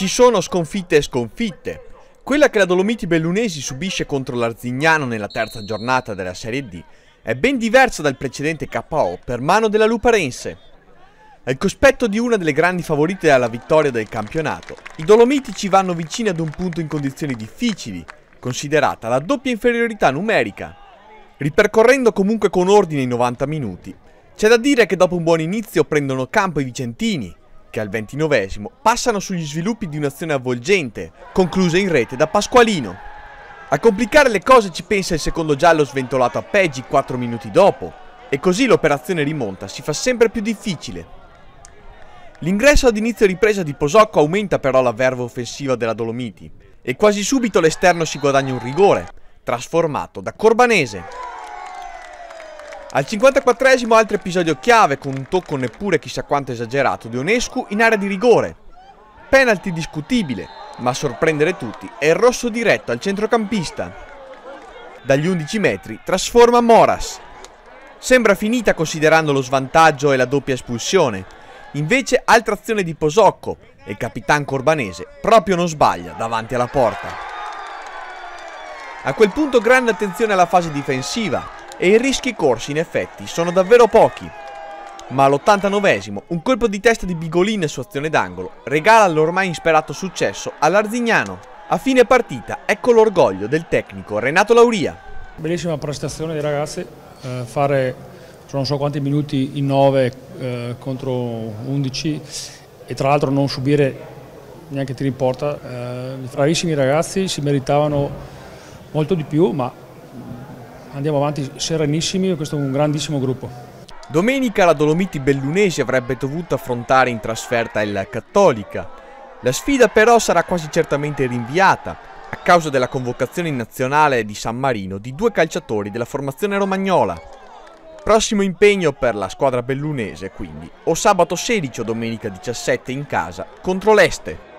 Ci sono sconfitte e sconfitte. Quella che la Dolomiti Bellunesi subisce contro l'Arzignano nella terza giornata della Serie D è ben diversa dal precedente KO per mano della Luparense. Al cospetto di una delle grandi favorite alla vittoria del campionato, i Dolomiti ci vanno vicini ad un punto in condizioni difficili, considerata la doppia inferiorità numerica. Ripercorrendo comunque con ordine i 90 minuti, c'è da dire che dopo un buon inizio prendono campo i vicentini, che al ventinovesimo passano sugli sviluppi di un'azione avvolgente, conclusa in rete da Pasqualino. A complicare le cose ci pensa il secondo giallo sventolato a Peggi 4 minuti dopo, e così l'operazione rimonta si fa sempre più difficile. L'ingresso ad inizio ripresa di Posocco aumenta però la verve offensiva della Dolomiti, e quasi subito l'esterno si guadagna un rigore, trasformato da Corbanese. Al 54esimo altro episodio chiave con un tocco neppure chissà quanto esagerato di Onescu in area di rigore. Penalty discutibile, ma a sorprendere tutti è il rosso diretto al centrocampista. Dagli 11 metri trasforma Moras. Sembra finita considerando lo svantaggio e la doppia espulsione. Invece altra azione di Posocco e il capitan Corbanese proprio non sbaglia davanti alla porta. A quel punto grande attenzione alla fase difensiva e i rischi corsi in effetti sono davvero pochi. Ma all'89esimo un colpo di testa di Bigolin su azione d'angolo regala l'ormai insperato successo all'Arzignano. A fine partita ecco l'orgoglio del tecnico Renato Lauria. Bellissima prestazione dei ragazzi, eh, fare non so quanti minuti in 9 eh, contro 11 e tra l'altro non subire neanche tiri in porta. Eh, bravissimi ragazzi, si meritavano molto di più, ma andiamo avanti serenissimi, questo è un grandissimo gruppo. Domenica la Dolomiti Bellunesi avrebbe dovuto affrontare in trasferta il Cattolica. La sfida però sarà quasi certamente rinviata a causa della convocazione in nazionale di San Marino di due calciatori della formazione romagnola. Prossimo impegno per la squadra bellunese quindi, o sabato 16 o domenica 17 in casa contro l'Este.